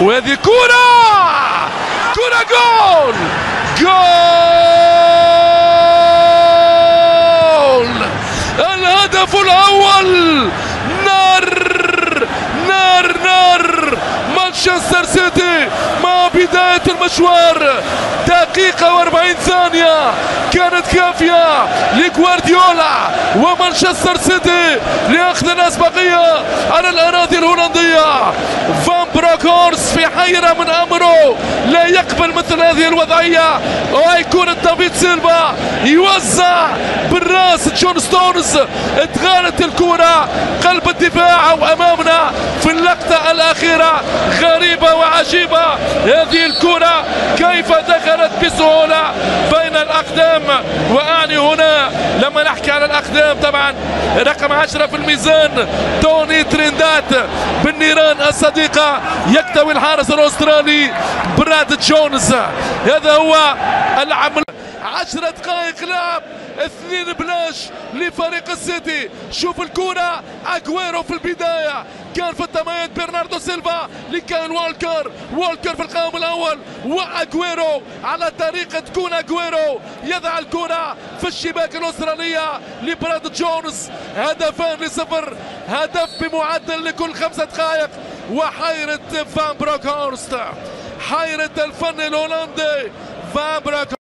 وهذه كرة! كرة جول! جول! الهدف الأول! نار! نار! نار! مانشستر سيتي مع بداية المشوار! دقيقة و40 ثانية! كانت كافية لجوارديولا! ومانشستر سيتي لأخذ الأسبقية على الأراضي الهولندية! فان برونكهورست في حيرة من أمره. لا يقبل مثل هذه الوضعية. كرة دافيد سيلفا يوزع بالراس. جون ستونز اتغالت الكرة قلب الدفاع وأمامنا في اللقطة الأخيرة. غريبة وعجيبة هذه الكرة كيف دخلت بسهولة بين الأقدام؟ وأعني هنا لما نحكي على الأقدام طبعا رقم عشرة في الميزان. توني تريندات بالنيران الصديقة يكتوي الحارس الأسترالي براد جونز. هذا هو العمل. عشرة دقائق لعب اثنين بلاش لفريق السيتي. شوف الكرة أجويرو في البداية. كان في التميز برناردو سيلفا لكايل والكر. والكر في القائم الأول. وأجويرو على طريقة كون أجويرو. يضع الكرة في الشباك الأسترالية لبراد جونز. هدفان لصفر. هدف بمعدل لكل خمسة دقائق. وحيرة فان برونكهورست حيرة الفني الهولندي فان بروك